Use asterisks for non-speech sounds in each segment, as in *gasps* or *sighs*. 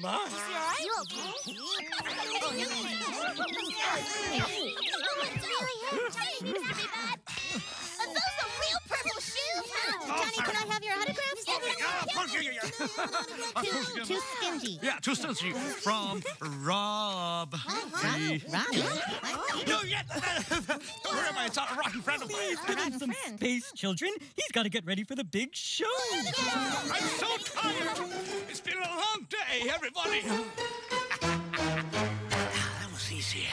my. You okay? Are *laughs* Too, too stingy. Yeah, too stingy. From Rob. Uh-huh. Robbie. Robbie. *laughs* No, yeah. *laughs* Don't worry about it. It's a rotten friend of mine. Give him some space, children. He's got to get ready for the big show. I'm so tired. It's been a long day, everybody. *laughs* Ah, that was easy.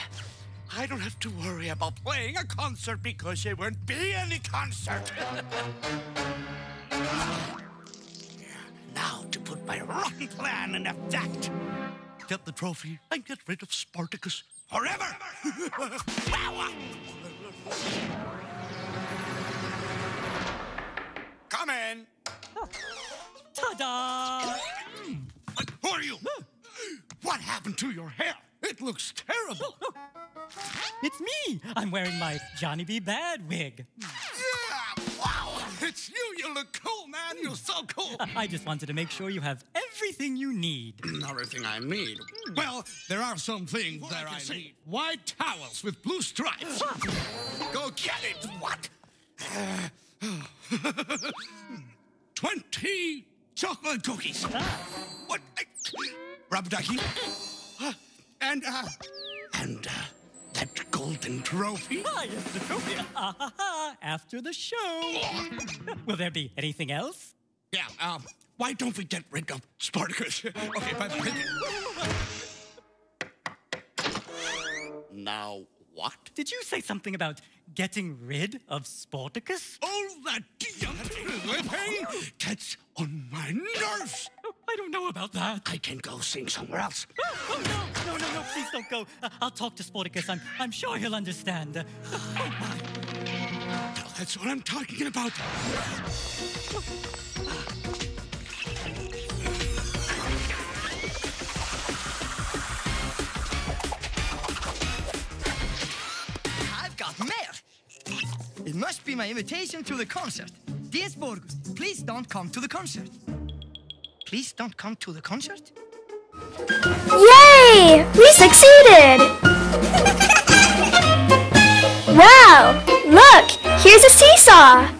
I don't have to worry about playing a concert because there won't be any concert. Now to put my rotten plan in effect. Get the trophy and get rid of Sportacus forever. *laughs* Come in. Ta-da! What, who are you? What happened to your hair? It looks terrible. *laughs* It's me. I'm wearing my Johnny B. Bad wig. Yeah, wow. It's you. You look cool, man. You're so cool. *laughs* I just wanted to make sure you have everything you need. *clears throat* Everything I need. Well, there are some things that I need. White towels with blue stripes. Go get it. What? *sighs* Twenty chocolate cookies. What? Rubber ducky. *gasps* And, uh, and, uh, that golden trophy. Ah, yes, the trophy. Ah, ha, ha. After the show. *laughs* Will there be anything else? Yeah, um, why don't we get rid of Sportacus? *laughs* okay, but. *laughs* Now, what? Did you say something about getting rid of Sportacus? All that young pain gets about that. I can go sing somewhere else. *gasps* Oh, oh, no, no, no, no, please don't go. Uh, I'll talk to Sportacus. I'm, I'm sure he'll understand. Uh, oh, my. Now, that's what I'm talking about. I've got mail. It must be my invitation to the concert. Dear Sporgus, please don't come to the concert. Please don't come to the concert? Yay! We succeeded! wow! Look! Here's a seesaw!